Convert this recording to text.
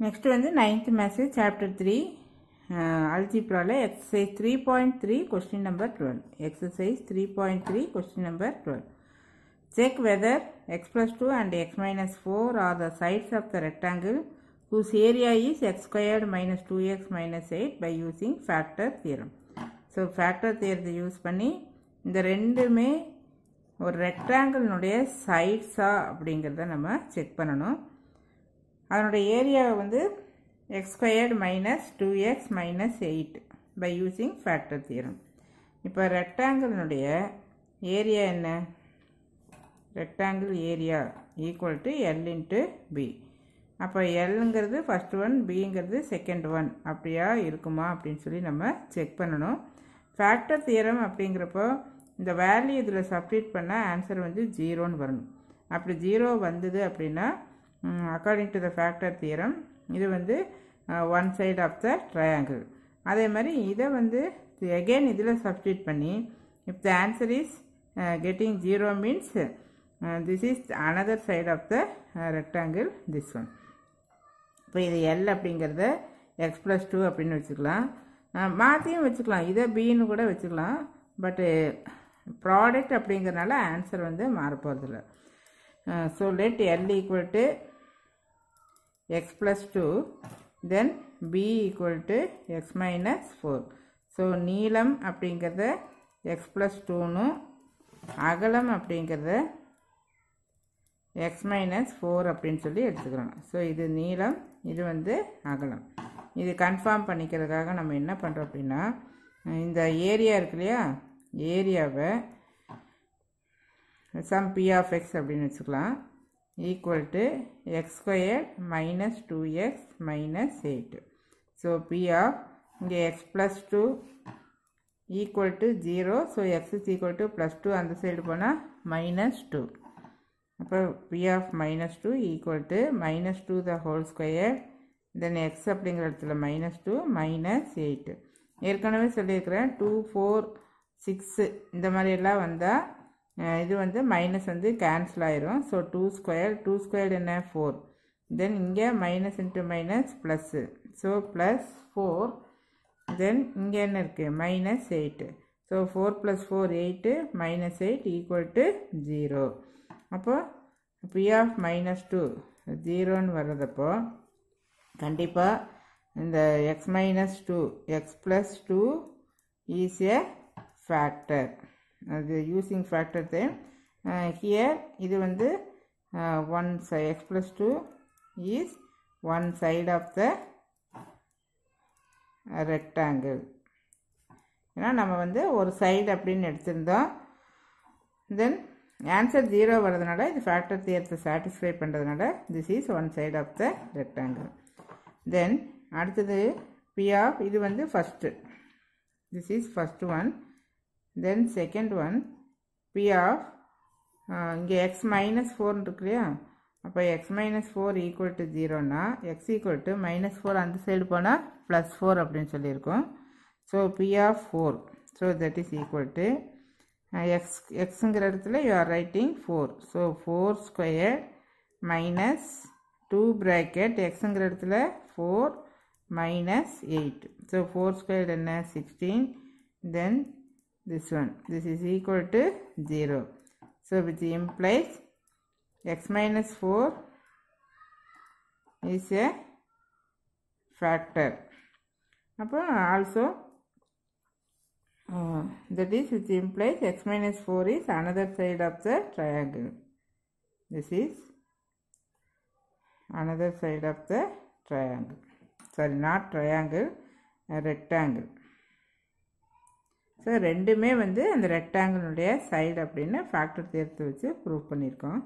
Next வந்து ninth maths chapter three அல்ஜிப்ராவில் exercise three point three question number twelve exercise three point three question number twelve check whether x plus 2 and x minus 4 are the sides of the rectangle whose area is x squared minus 2x minus 8 by using factor theorem. So factor தியரத்தை use பண்ணி இந்த ரெண்டுமே ஒரு ரெக்டாங்கிள்னுடைய சைட்ஸா அப்படிங்கிறத நம்ம check பண்ணணும். அதனுடைய ஏரியாவை வந்து x squared minus two x minus eight by using factor theorem இப்போ ரெக்டாங்கிளினுடைய ஏரியா என்ன? Rectangle area equal to l into b அப்போ எல்லுங்கிறது ஃபஸ்ட் ஒன் பிங்கிறது செகண்ட் ஒன் அப்படியா இருக்குமா அப்படின்னு சொல்லி நம்ம செக் பண்ணணும். ஃபேக்டர் தியரம் அப்படிங்கிறப்போ இந்த வேல்யூ இதில் சப்ஸ்டியூட் பண்ணால் ஆன்சர் வந்து ஜீரோன்னு வரணும் அப்படி ஜீரோ வந்தது அப்படின்னா according to the factor theorem இது வந்து one side of the triangle அதே மாதிரி இதை வந்து எகெயின் இதில் சப்ஸ்டியூட் பண்ணி if the answer is getting zero means this is another side of the rectangle this one இப்போ இது எல் அப்படிங்கிறத எக்ஸ் ப்ளஸ் டூ அப்படின்னு வச்சுக்கலாம். மாற்றியும் வச்சுக்கலாம். இதை பின்னு கூட வச்சுக்கலாம். பட்டு ப்ராடக்ட் அப்படிங்கிறனால ஆன்சர் வந்து மாறப்போகிறதில்ல so let l equal to x plus two then b equal to x minus four so நீளம் அப்படிங்கிறத எக்ஸ் ப்ளஸ் டூனும் அகலம் அப்படிங்கிறத எக்ஸ் மைனஸ் ஃபோர் அப்படின்னு சொல்லி எடுத்துக்கிறோம். ஸோ இது நீளம் இது வந்து அகலம். இது கன்ஃபார்ம் பண்ணிக்கிறதுக்காக நம்ம என்ன பண்ணுறோம் அப்படின்னா இந்த ஏரியா இருக்கு இல்லையா? ஏரியாவை சம் பி ஆஃப் எக்ஸ் அப்படின்னு வச்சுக்கலாம். Equal to x squared minus two x minus eight so p of இங்கே x plus two equal to zero so x is equal to plus two அந்த சைடு போனால் மைனஸ் டூ அப்போ p of minus two equal to minus two the whole square. Then x அப்படிங்கிற இடத்துல minus two minus eight ஏற்கனவே சொல்லியிருக்கிறேன். Two four six இந்த மாதிரியெல்லாம் வந்தால் இது வந்து மைனஸ் வந்து கேன்சல் ஆயிரும். So two square two square என்ன? ஃபோர் தென் இங்கே minus into minus plus so plus four then இங்கே என்ன இருக்குது minus eight so four plus four eight minus eight equal to zero அப்போ பி ஆஃப் மைனஸ் டூ ஜீரோன்னு வர்றதப்போ கண்டிப்பாக இந்த x minus two x plus two is a factor அது using factor theorem here இது வந்து one side x plus two is one side of the rectangle ஏன்னா நம்ம வந்து ஒரு சைடு அப்படின்னு எடுத்திருந்தோம். தென் ஆன்சர் ஜீரோ வர்றதுனால இது ஃபேக்டர் தியரத்தை சாட்டிஸ்ஃபை பண்ணுறதுனால this is one side of the rectangle then அடுத்தது பி ஆஃப் இது வந்து first this is first one then second one p of இங்கே எக்ஸ் மைனஸ் ஃபோர்னு இருக்கு இல்லையா அப்போ x minus four equal to ஜீரோனா x equal to minus four அந்த சைடு போனால் ப்ளஸ் ஃபோர் அப்படின்னு சொல்லியிருக்கோம். So p of four so that is equal to x எக்ஸுங்கிற இடத்துல you are writing four so four square minus two bracket எக்ஸுங்கிற இடத்துல four minus eight so four square என்ன? Sixteen then this one. This is equal to 0. So which implies x minus 4 is a factor. Also uh, that is which implies x minus 4 is another side of the triangle. This is another side of the triangle. Sorry not triangle, a rectangle. So ரெண்டுமே வந்து அந்த ரெக்டாங்கிளுடைய side அப்படின்னு factor தேர்த்து வச்சு prove பண்ணியிருக்கோம்.